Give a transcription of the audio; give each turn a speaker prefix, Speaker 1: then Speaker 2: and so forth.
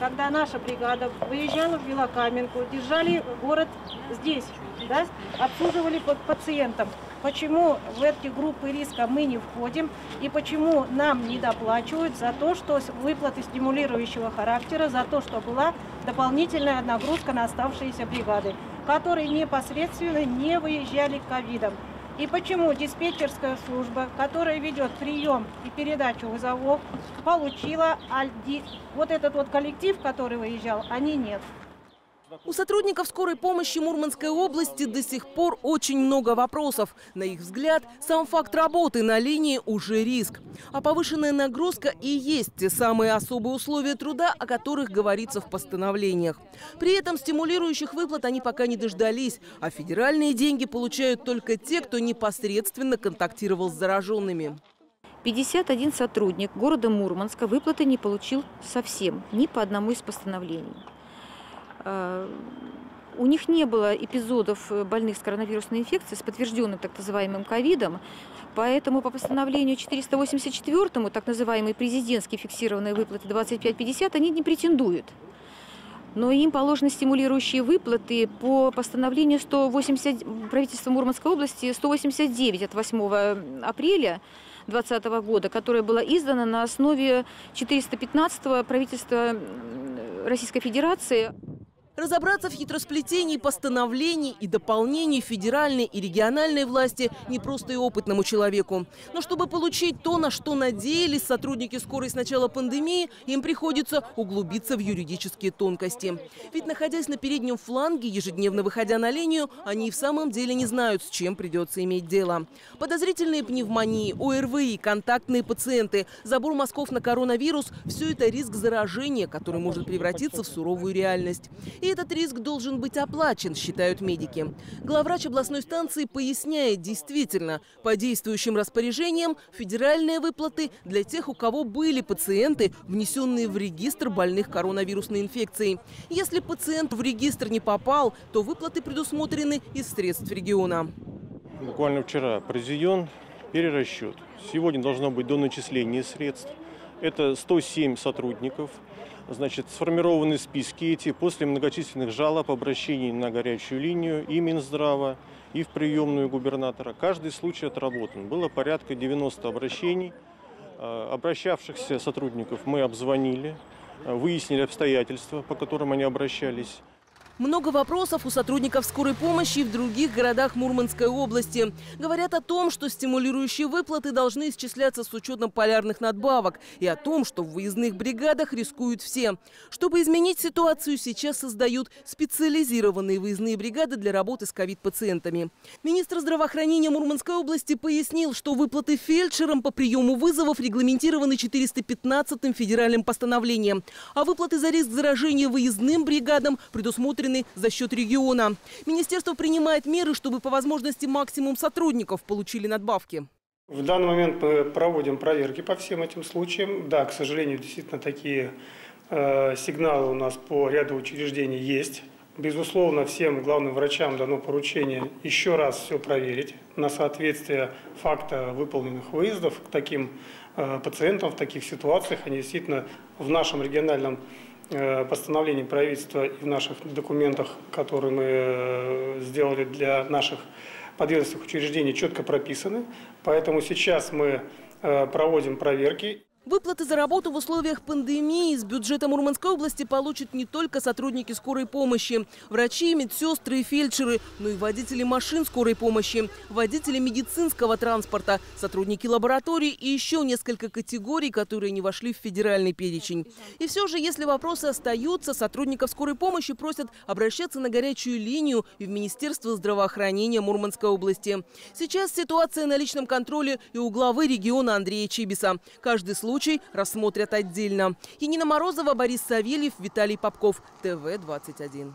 Speaker 1: когда наша бригада выезжала в Белокаменку, держали город здесь, да, обслуживали пациентов. Почему в эти группы риска мы не входим и почему нам не доплачивают за то, что выплаты стимулирующего характера, за то, что была дополнительная нагрузка на оставшиеся бригады, которые непосредственно не выезжали к ковидам. И почему диспетчерская служба, которая ведет прием и передачу вызовов, получила, вот этот вот коллектив, который выезжал, они нет.
Speaker 2: У сотрудников скорой помощи Мурманской области до сих пор очень много вопросов. На их взгляд, сам факт работы на линии уже риск. А повышенная нагрузка и есть те самые особые условия труда, о которых говорится в постановлениях. При этом стимулирующих выплат они пока не дождались, а федеральные деньги получают только те, кто непосредственно контактировал с зараженными.
Speaker 3: 51 сотрудник города Мурманска выплаты не получил совсем, ни по одному из постановлений. Э, у них не было эпизодов э, больных с коронавирусной инфекцией, с подтвержденным так называемым ковидом, поэтому по постановлению 484, так называемые президентские фиксированные выплаты 25-50, они не претендуют. Но им положены стимулирующие выплаты по постановлению 180, правительства Мурманской области 189 от 8 апреля 2020 года, которое было издано на основе 415 правительства Российской Федерации.
Speaker 2: Разобраться в хитросплетении постановлений и дополнений федеральной и региональной власти не просто и опытному человеку. Но чтобы получить то, на что надеялись сотрудники скорой с начала пандемии, им приходится углубиться в юридические тонкости. Ведь находясь на переднем фланге, ежедневно выходя на линию, они и в самом деле не знают, с чем придется иметь дело. Подозрительные пневмонии, ОРВИ, контактные пациенты, забор мазков на коронавирус – все это риск заражения, который может превратиться в суровую реальность. И этот риск должен быть оплачен, считают медики. Главврач областной станции поясняет, действительно, по действующим распоряжениям федеральные выплаты для тех, у кого были пациенты, внесенные в регистр больных коронавирусной инфекцией. Если пациент в регистр не попал, то выплаты предусмотрены из средств региона.
Speaker 4: Буквально вчера произведен перерасчет. Сегодня должно быть до начисления средств. Это 107 сотрудников – Значит, сформированы списки эти после многочисленных жалоб, обращений на горячую линию и Минздрава, и в приемную губернатора. Каждый случай отработан. Было порядка 90 обращений. Э, обращавшихся сотрудников мы обзвонили, э, выяснили обстоятельства, по которым они обращались.
Speaker 2: Много вопросов у сотрудников скорой помощи в других городах Мурманской области. Говорят о том, что стимулирующие выплаты должны исчисляться с учетом полярных надбавок и о том, что в выездных бригадах рискуют все. Чтобы изменить ситуацию, сейчас создают специализированные выездные бригады для работы с ковид-пациентами. Министр здравоохранения Мурманской области пояснил, что выплаты фельдшерам по приему вызовов регламентированы 415-м федеральным постановлением, а выплаты за риск заражения выездным бригадам предусмотрены предусмотрены за счет региона. Министерство принимает меры, чтобы по возможности максимум сотрудников получили надбавки.
Speaker 5: В данный момент проводим проверки по всем этим случаям. Да, к сожалению, действительно такие э, сигналы у нас по ряду учреждений есть. Безусловно, всем главным врачам дано поручение еще раз все проверить на соответствие факта выполненных выездов к таким э, пациентам в таких ситуациях. Они действительно в нашем региональном постановлений правительства и в наших документах, которые мы э, сделали для наших подведомственных учреждений, четко прописаны. Поэтому сейчас мы э, проводим проверки.
Speaker 2: Выплаты за работу в условиях пандемии из бюджета Мурманской области получат не только сотрудники скорой помощи, врачи, медсестры и фельдшеры, но и водители машин скорой помощи, водители медицинского транспорта, сотрудники лабораторий и еще несколько категорий, которые не вошли в федеральный перечень. И все же, если вопросы остаются, сотрудников скорой помощи просят обращаться на горячую линию и в Министерство здравоохранения Мурманской области. Сейчас ситуация на личном контроле и у главы региона Андрея Чибиса. Каждый случай случай рассмотрят отдельно. Енина Морозова, Борис Савельев, Виталий Попков. ТВ-21.